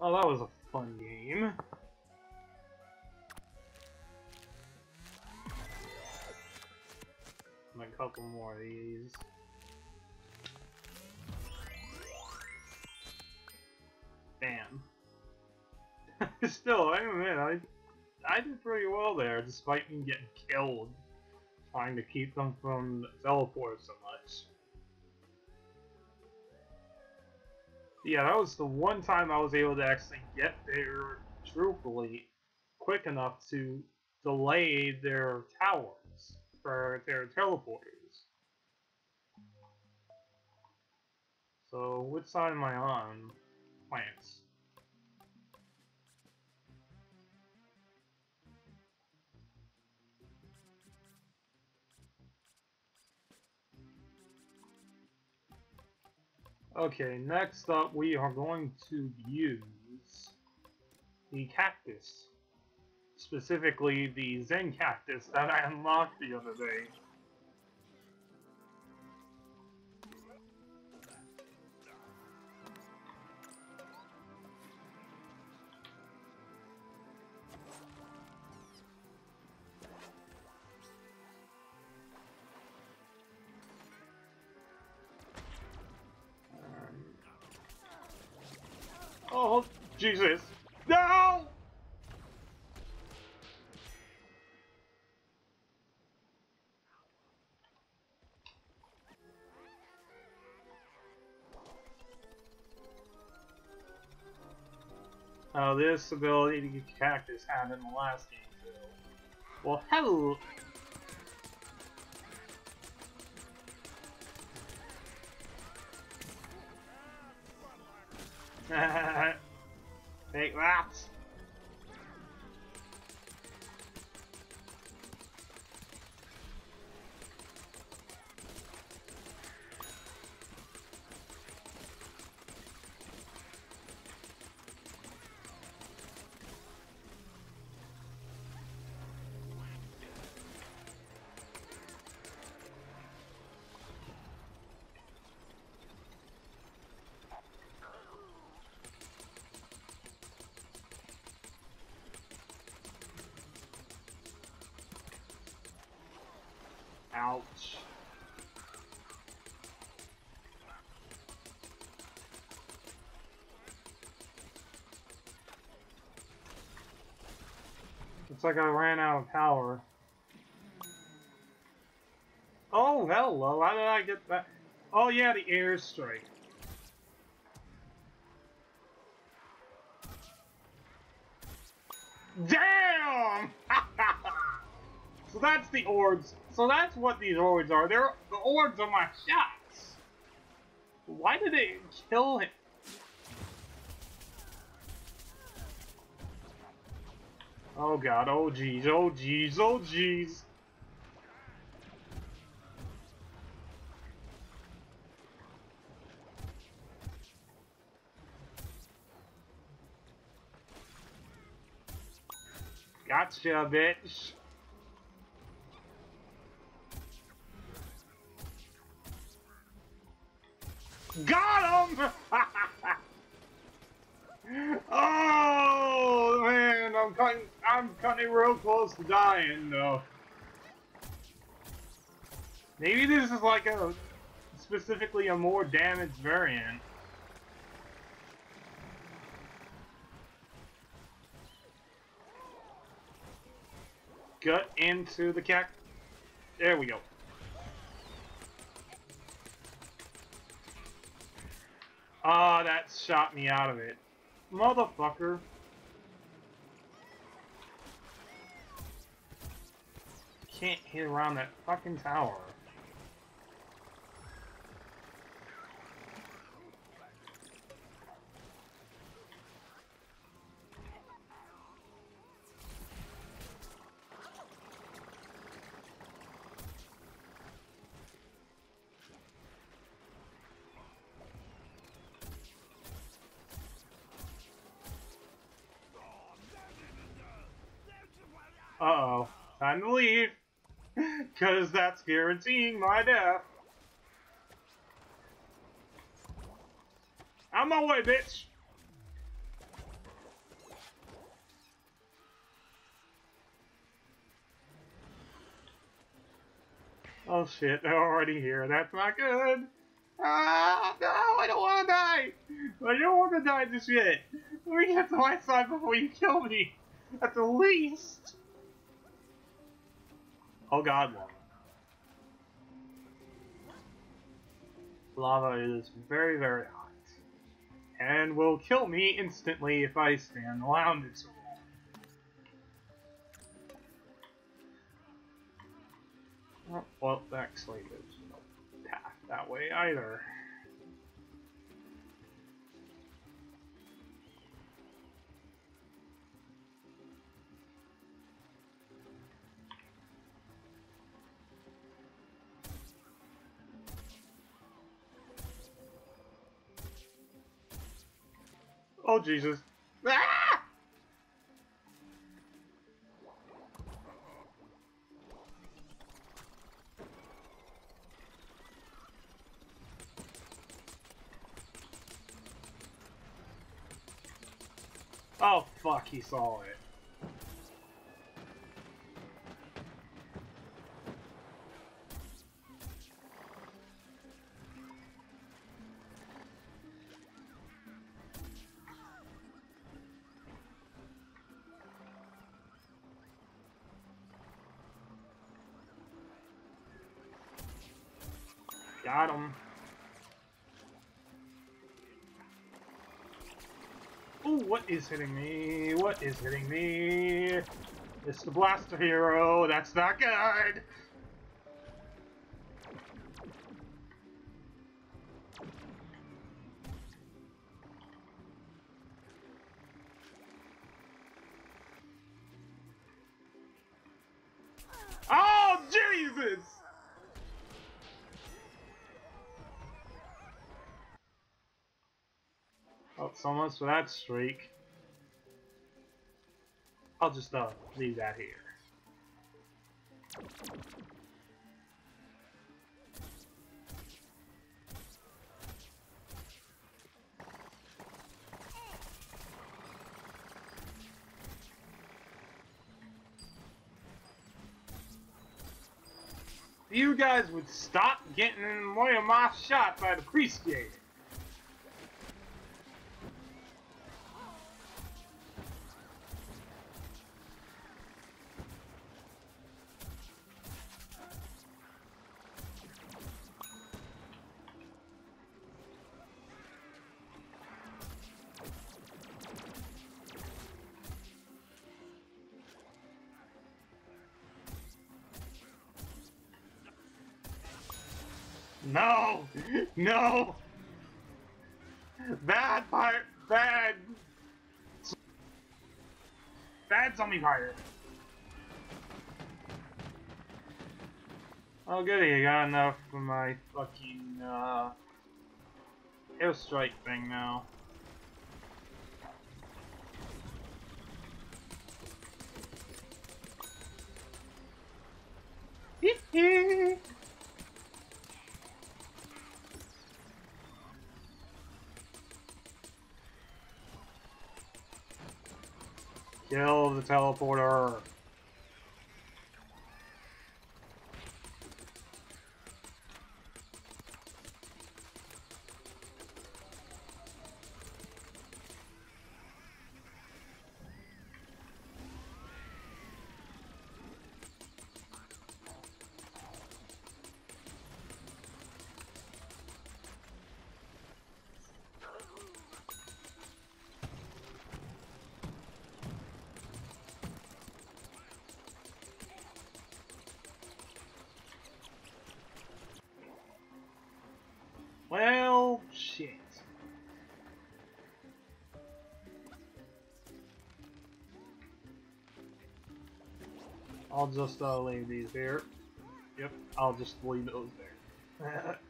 Oh, that was a fun game. A couple more of these. Damn. Still, I admit, I, I did pretty well there, despite me getting killed trying to keep them from teleporting so Yeah, that was the one time I was able to actually get there truthfully quick enough to delay their towers for their teleporters. So, which side am I on? Plants. Okay, next up we are going to use the cactus. Specifically the Zen cactus that I unlocked the other day. Jesus. No! Oh, uh, this ability to get cactus had in the last game too. Well, hello. Take that! Looks like I ran out of power. Oh, hello, how did I get that? Oh yeah, the airstrike. Damn! so that's the orbs. So that's what these orbs are. They're the orbs are my shots. Why did it kill him? Oh god, oh jeez, oh jeez, oh jeez. Gotcha, bitch. Got him! oh I'm cutting, I'm cutting real close to dying though. Maybe this is like a specifically a more damaged variant. Gut into the cat. There we go. Ah, oh, that shot me out of it. Motherfucker. Can't hit around that fucking tower. that's guaranteeing my death. Out my way, bitch! Oh shit, they're already here. That's not good. Ah, no, I don't want to die. I don't want to die just yet. Let me get to my side before you kill me. At the least. Oh god, no. Lava is very, very hot. And will kill me instantly if I stand around it so long. Well, actually, there's no path that way either. Oh, Jesus. Ah! Oh, fuck, he saw it. Hitting me? What is hitting me? It's the Blaster Hero. That's not good. Oh, Jesus! Oh, so much for that streak. I'll just uh, leave that here. You guys would stop getting in the way of my shots, I'd appreciate it. No! Bad zombie pirate! Oh goody, I got enough for my fucking, uh... Airstrike thing now. The teleporter. I'll just uh, leave these here. Yep, I'll just leave those there.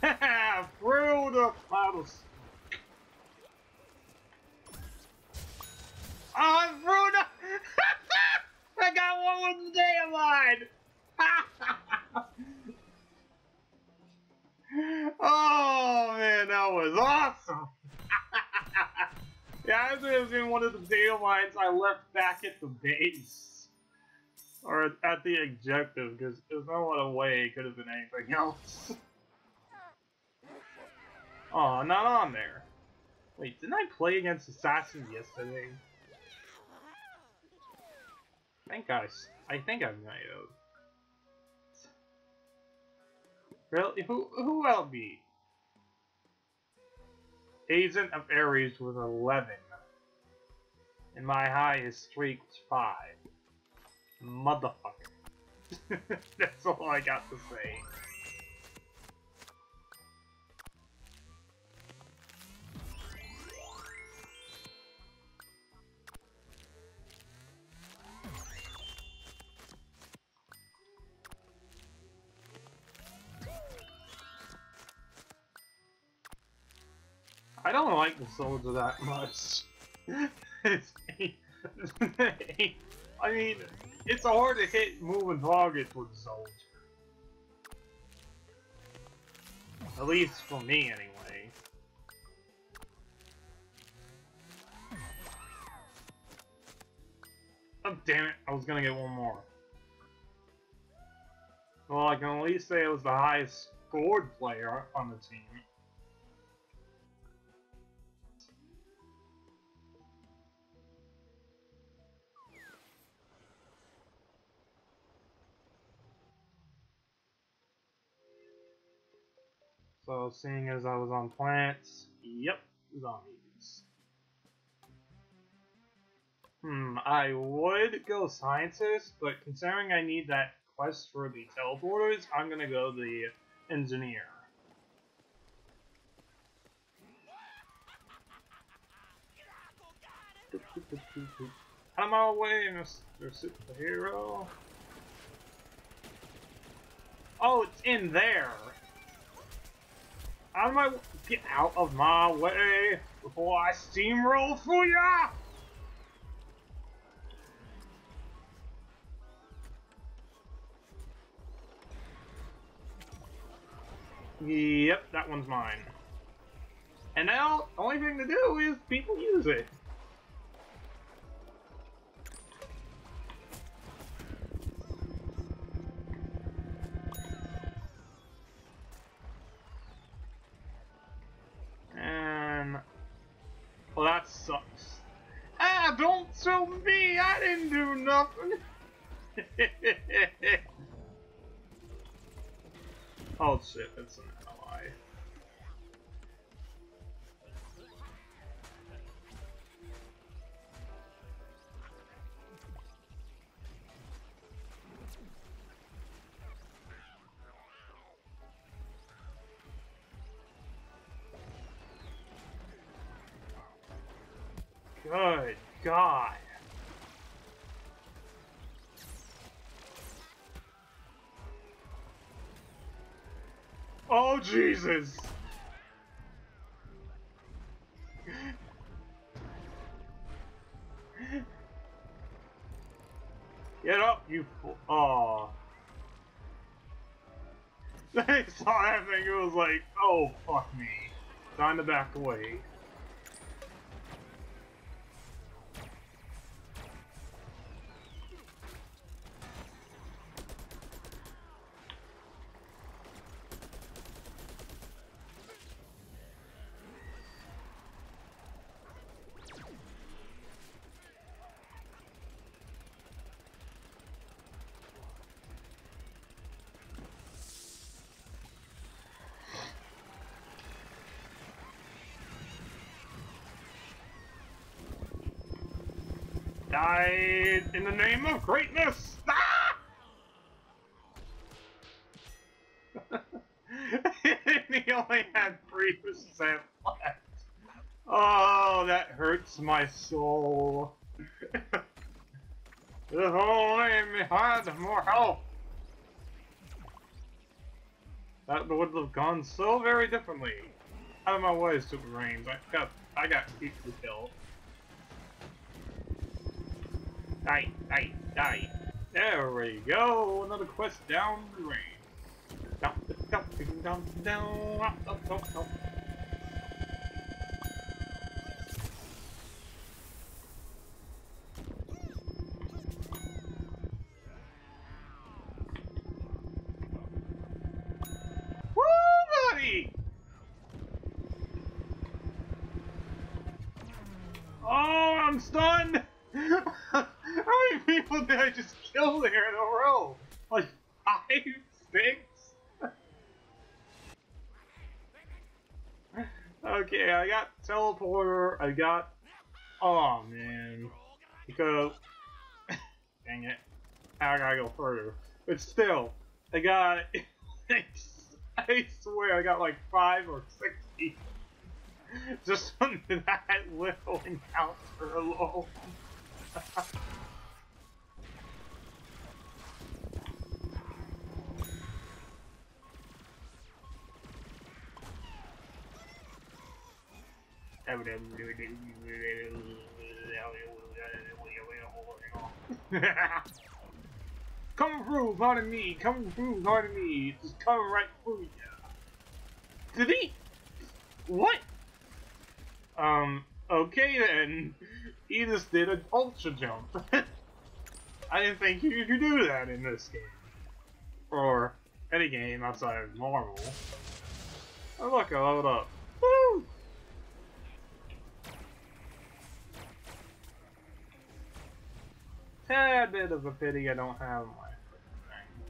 Through the clouds. Or at the objective, because there's no other way it could have been anything else. oh, not on there. Wait, didn't I play against Assassins yesterday? I think I, I think I might have. Really? Who, who will be? Agent of Ares with 11. And my highest streak was 5. Motherfucker. That's all I got to say. I don't like the soldier that much. I mean, it's hard to hit moving targets with a soldier. At least for me, anyway. Oh, damn it. I was gonna get one more. Well, I can at least say I was the highest scored player on the team. So seeing as I was on plants, yep, zombies. Hmm, I would go scientist, but considering I need that quest for the teleporters, I'm gonna go the engineer. Of my way, Mr. Superhero. Oh, it's in there. Out of my get out of my way before I steamroll through ya! Yep, that one's mine. And now, only thing to do is people use it. Nothing! oh shit, that's an ally. Good God. Oh, Jesus! Get up, you fool. Aw. They saw that thing, it was like, oh, fuck me. Time to back away. Died in the name of greatness! Ah! he only had 3% left. Oh, that hurts my soul. if only we had more help. That would have gone so very differently. Out of my way, Super Brainz. I got I got easily killed. Die, die, die. There we go. Another quest down the range. Down the no, no, no, no, no, no. Got... Oh, man. Because... Dang it. I gotta go further. But still, I got... I swear I got like five or six. Just that little encounter alone. Come through, pardon me, come through, pardon me, just come right through ya. Did he? What? Um, okay then. He just did an ultra jump. I didn't think you could do that in this game. Or any game outside of Marvel. Oh look, I leveled up. Woo! Tad bit of a pity I don't have thing.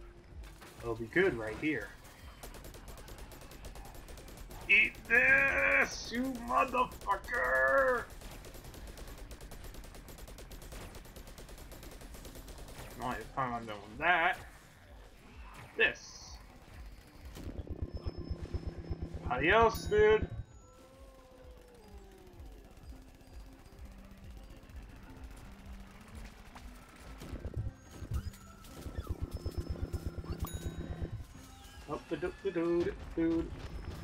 It'll be good right here. Eat this, you motherfucker! Not Only time I'm doing that. This. Adios, dude.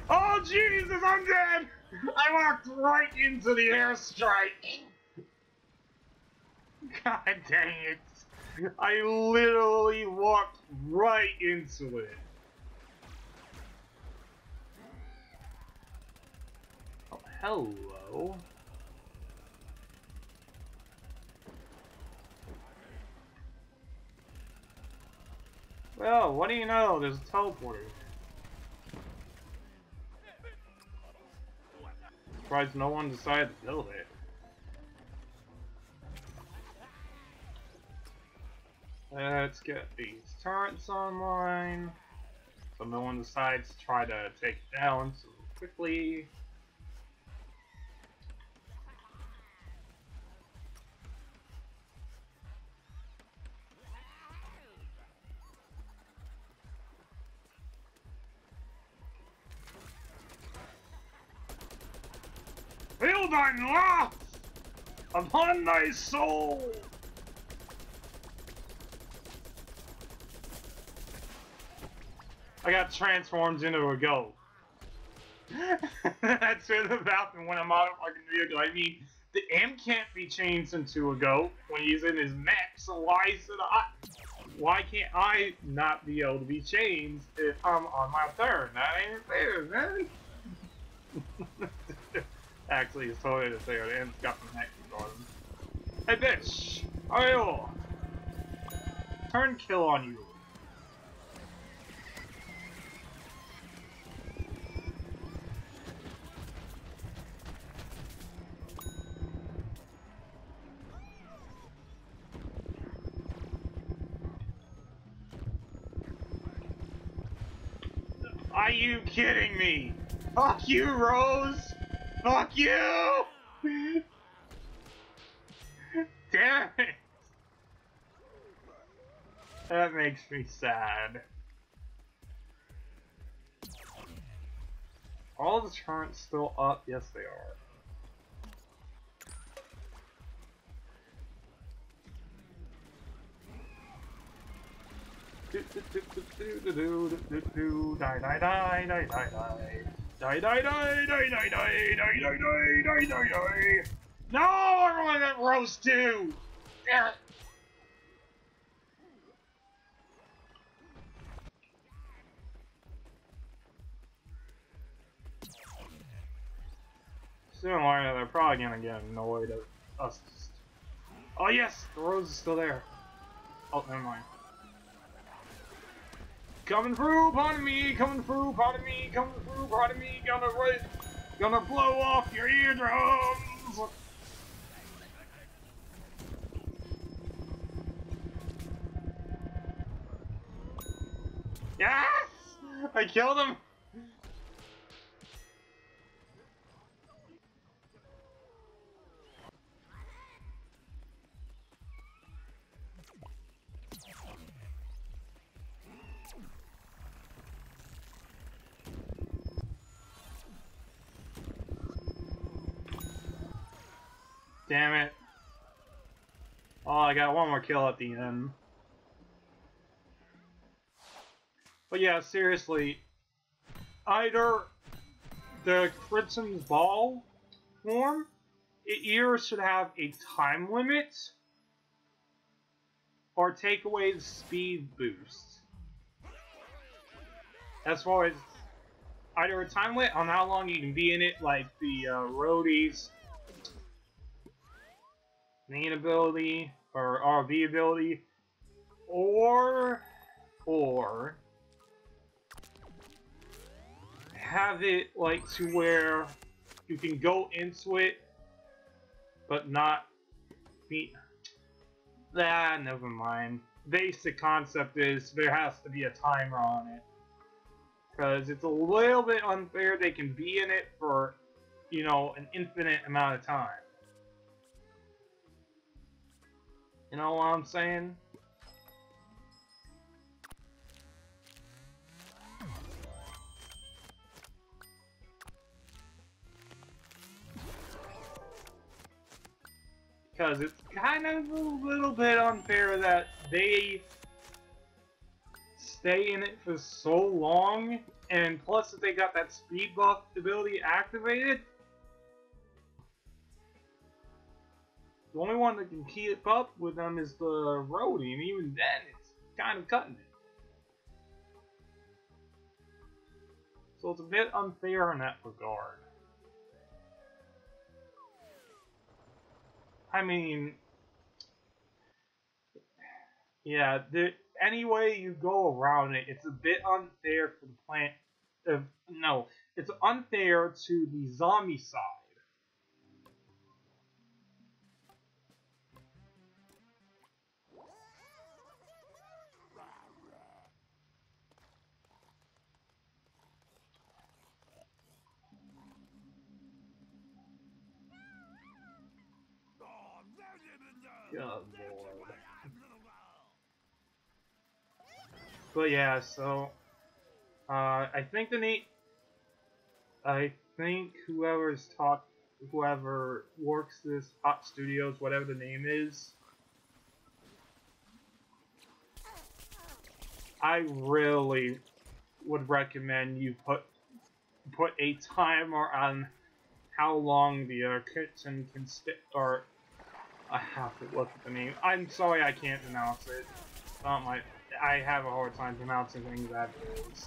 Oh, Jesus, I'm dead! I walked right into the airstrike! God dang it! I literally walked right into it. Oh, hello. Well, what do you know? There's a teleporter. Surprised no one decided to build it. Let's get these turrets online. So no one decides to try to take it down so quickly. On lost upon thy soul! I got transformed into a goat. That's it about when I'm on a motherfucking vehicle. I mean, the Imp can't be changed into a goat when he's in his mech, so why should I? Why can't I not be able to be changed if I'm on my turn? That ain't fair, man. Actually, it's totally the same. The Imp's got the mech on. Hey, bitch! Ayo! Turn kill on you. Are you kidding me? Fuck you, Rose! Fuck you! Damn it! That makes me sad. All the turrets still up? Yes, they are. do do do do do do do do do Die die die die die die. Die, die, die, die, die, die, die, die, die, die, die, die. No, I ruined that two. too. Yeah. Sooner or later, they're probably gonna get annoyed at us. Oh yes, the rose is still there. Oh, never mind. Coming through, pardon me, coming through, pardon me, coming through, pardon me, gonna right, gonna blow off your eardrums! Yes! I killed him! Damn it. Oh, I got one more kill at the end. But yeah, seriously, either the Crimson's Ball form, it either should have a time limit, or take away the speed boost. As far as either a time limit on how long you can be in it, like the uh, roadies main ability or RV ability, or or have it like to where you can go into it, but not be. Ah, never mind. Basic concept is there has to be a timer on it. Because it's a little bit unfair they can be in it for, you know, an infinite amount of time. You know what I'm saying? Because it's kind of a little bit unfair that they stay in it for so long, and plus if they got that speed buff ability activated, The only one that can keep up with them is the roadie, and even then, it's kind of cutting it. So it's a bit unfair in that regard. I mean, yeah, the, any way you go around it, it's a bit unfair for the plant. Uh, no, it's unfair to the zombie side But yeah, so uh, I think the neat. I think whoever's taught, whoever works this Hot Studios, whatever the name is, I really would recommend you put put a timer on how long the uh, kitchen can stick or I have to look at the name. I'm sorry I can't pronounce it. It's Not my. I have a hard time pronouncing things that is.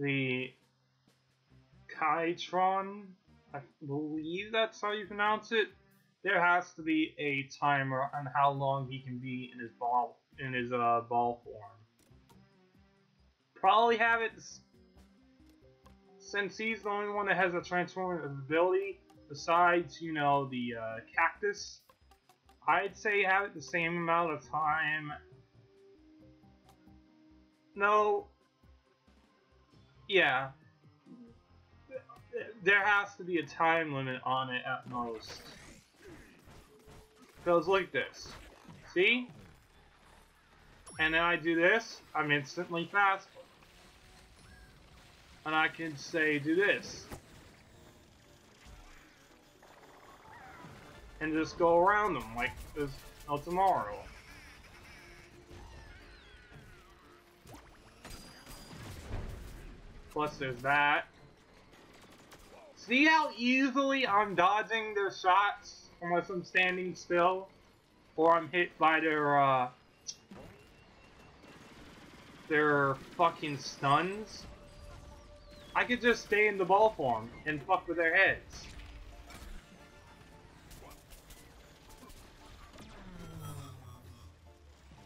The Kytron, I believe that's how you pronounce it. There has to be a timer on how long he can be in his ball in his uh, ball form probably have it since he's the only one that has a transformative ability besides, you know, the uh, cactus. I'd say have it the same amount of time. No. Yeah. There has to be a time limit on it at most. Goes like this. See? And then I do this, I'm instantly faster and I can say do this. And just go around them like there's no tomorrow. Plus there's that. See how easily I'm dodging their shots unless I'm standing still? Or I'm hit by their, uh, their fucking stuns, I could just stay in the ball form and fuck with their heads.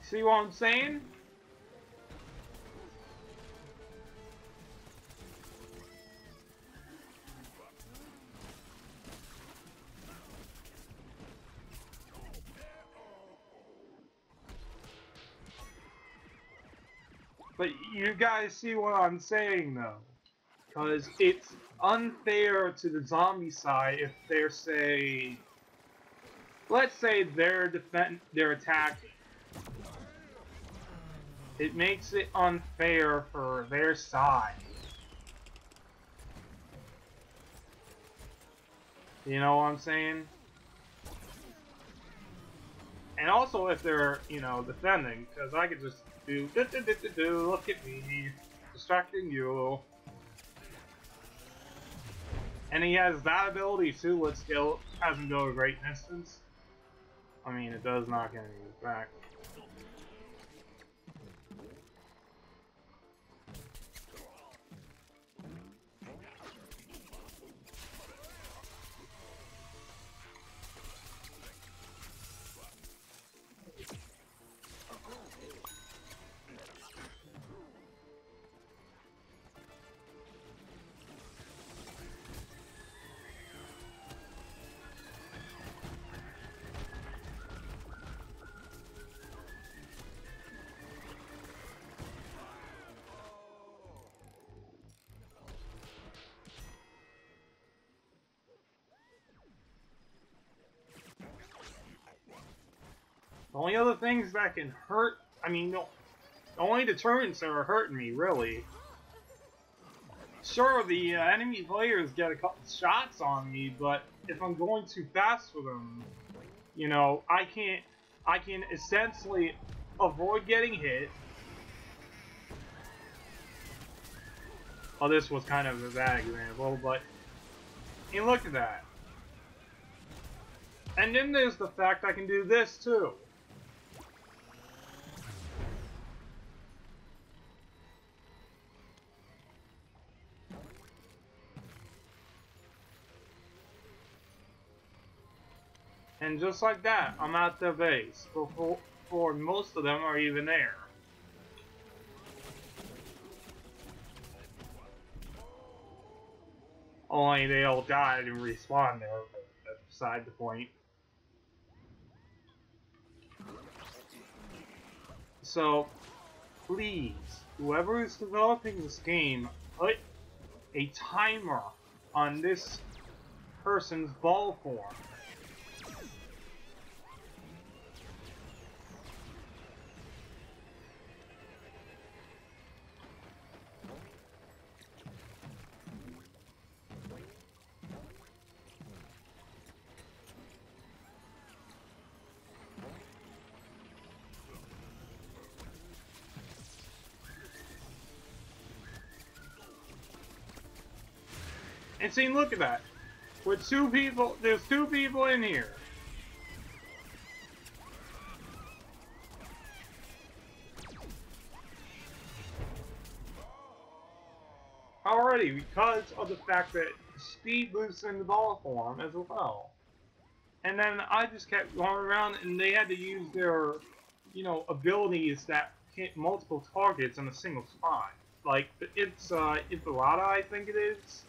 See what I'm saying? But you guys see what I'm saying, though. Because it's unfair to the zombie side if they're, say... Let's say they're defend they're attacking. It makes it unfair for their side. You know what I'm saying? And also if they're, you know, defending, because I could just do, do, do, do, do, do, look at me, distracting you. And he has that ability too, which still hasn't go a great distance. I mean, it does knock enemies back. The only other things that can hurt, I mean, no, the only deterrents that are hurting me, really. Sure, the uh, enemy players get a couple shots on me, but if I'm going too fast for them, you know, I can't, I can essentially avoid getting hit. Well, this was kind of a bad example, but, and look at that. And then there's the fact I can do this too. And just like that, I'm at the base before, before most of them are even there. Only they all died and respawned there, but that's beside the point. So, please, whoever is developing this game, put a timer on this person's ball form. And look at that. With two people, there's two people in here. Already, because of the fact that speed boosts in the ball form as well. And then I just kept going around and they had to use their, you know, abilities that hit multiple targets in a single spot. Like, it's, uh, Infilata, I think it is.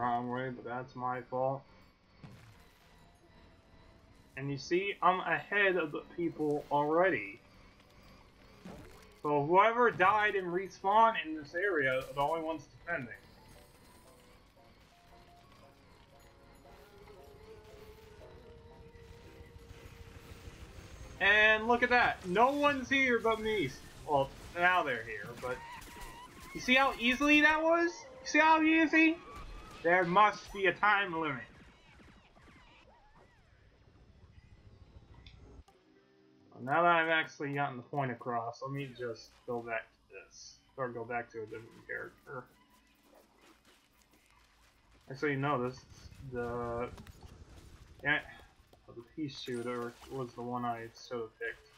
wrong way, but that's my fault. And you see, I'm ahead of the people already. So whoever died and respawn in this area are the only ones defending. And look at that. No one's here but me. Well, now they're here, but... You see how easily that was? You see how easy? There must be a time limit. Now that I've actually gotten the point across, let me just go back to this. Or go back to a different character. Actually, no, this the yeah, the pea shooter was the one I should have picked.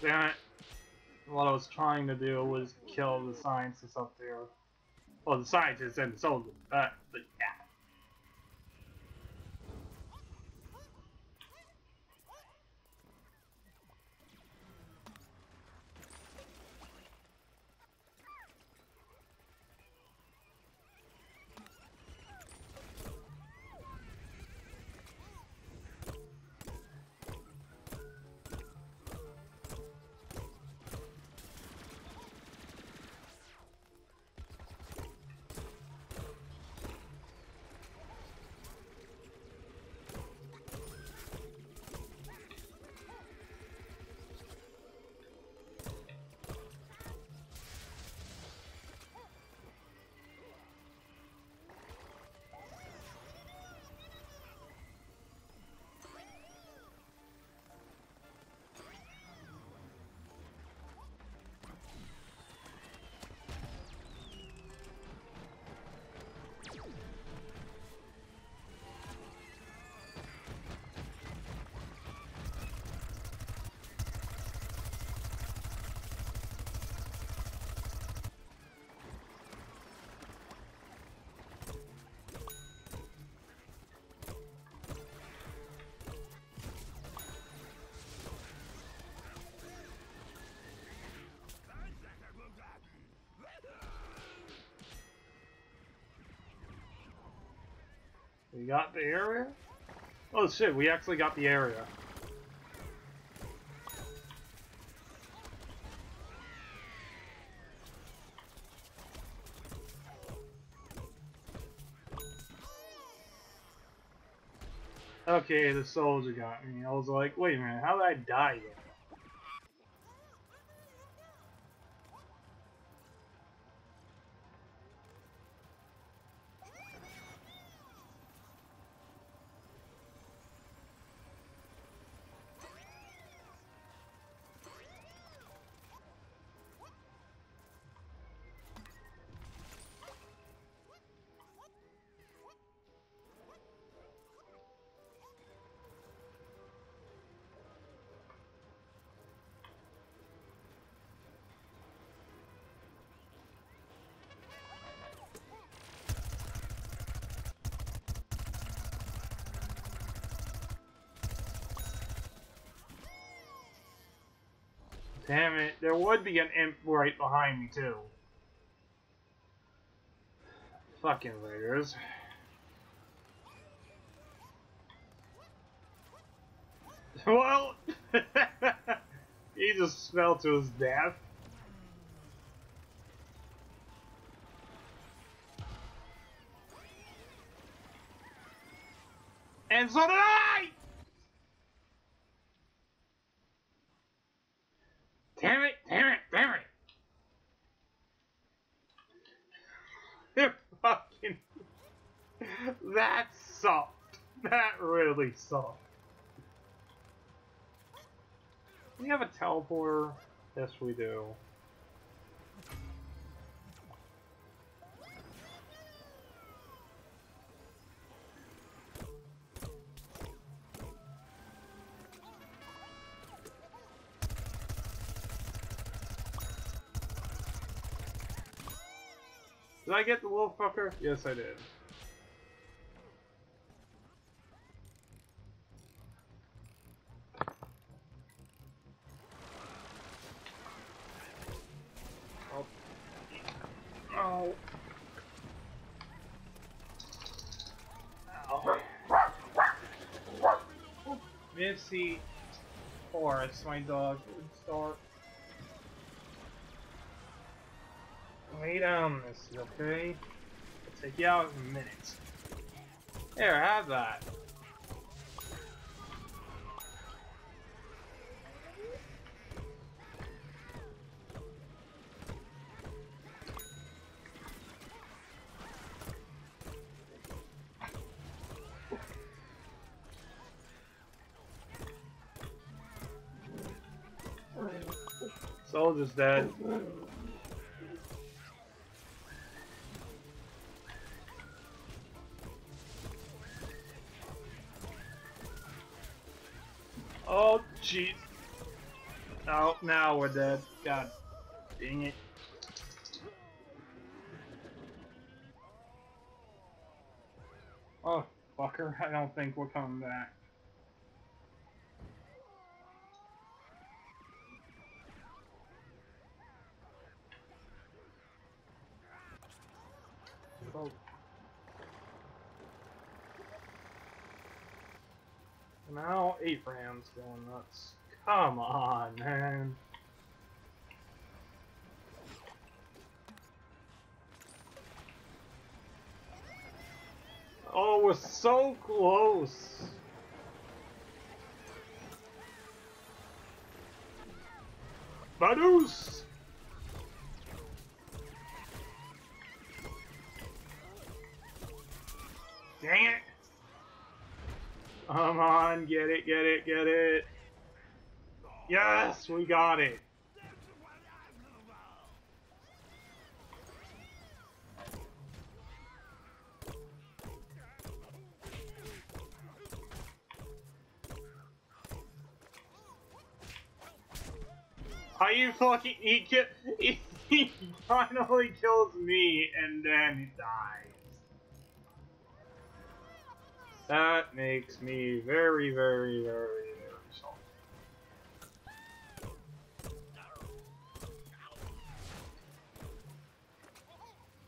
Damn it. What I was trying to do was kill the scientists up there. Well, the scientists and the soldiers. We got the area? Oh shit, we actually got the area. Okay, the soldier got me. I was like, wait a minute, how did I die yet? There would be an imp right behind me too. Fucking raiders. Well, he just fell to his death. And so did I! Damn it, damn it, damn it! It fucking... That sucked. That really sucked. We have a teleporter? Yes, we do. Did I get the little fucker? Yes, I did. Oh. Oh. Ow. Missy Forrest, my dog, would start. Lay down, Missy, okay? I'll take you out in a minute. There, have that. Soldier's dead. Oh, jeez. Oh, now we're dead. God dang it. Oh, fucker. I don't think we're coming back. Oh. Now Abraham's going nuts. Come on, man. Oh, we're so close. Badus! Dang it! Come on, get it, get it, get it. Yes, we got it. How you fucking he, ki he, he finally kills me and then he dies. That makes me very, very, very, very salty.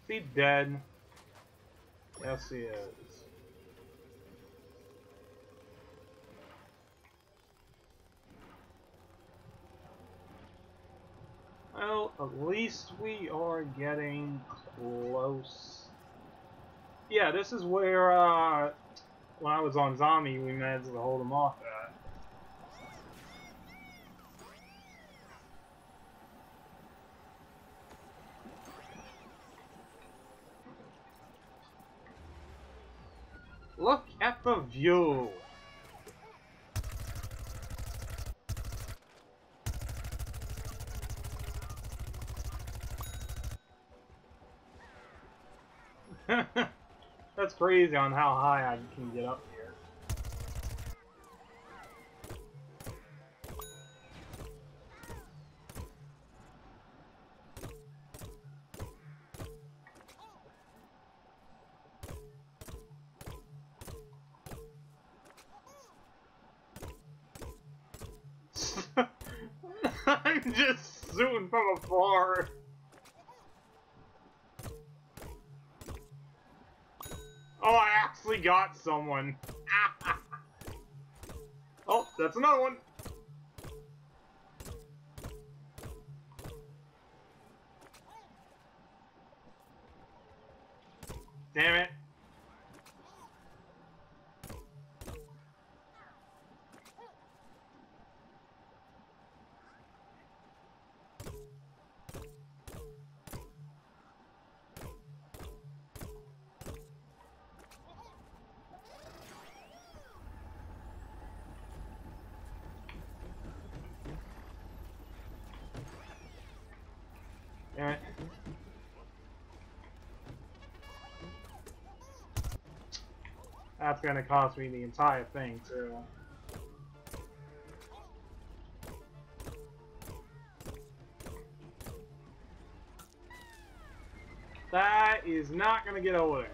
Is he dead? Yes, he is. Well, at least we are getting close. Yeah, this is where, uh, when I was on zombie, we managed to hold him off at. Look at the view! That's crazy on how high I can get up here. I'm just shooting from afar. Got someone. oh, that's another one. That's gonna cost me the entire thing, too. That is not gonna get over.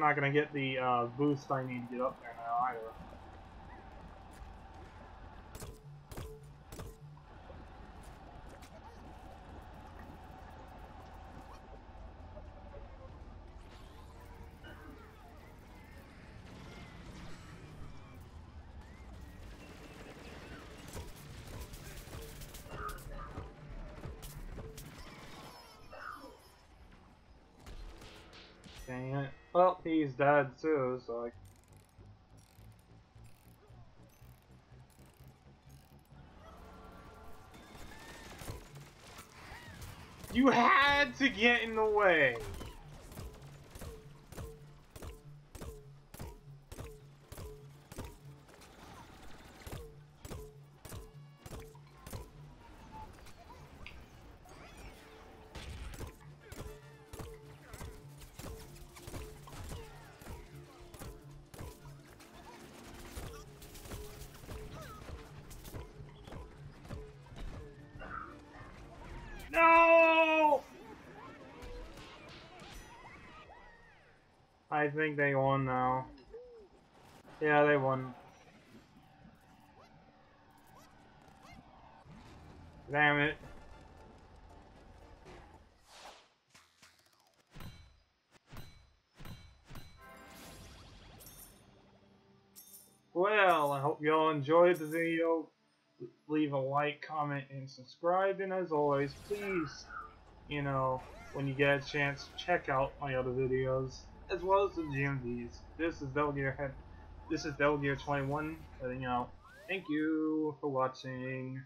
I'm not gonna get the uh, boost I need to get up there Dang it. Well, he's dead too, so I... You had to get in the way! I think they won now. Yeah, they won. Damn it. Well, I hope y'all enjoyed the video leave a like, comment, and subscribe. And as always, please, you know, when you get a chance, check out my other videos as well as the GMVs. This is Devil Gear Head. This is Devil Gear 21 letting out. Thank you for watching.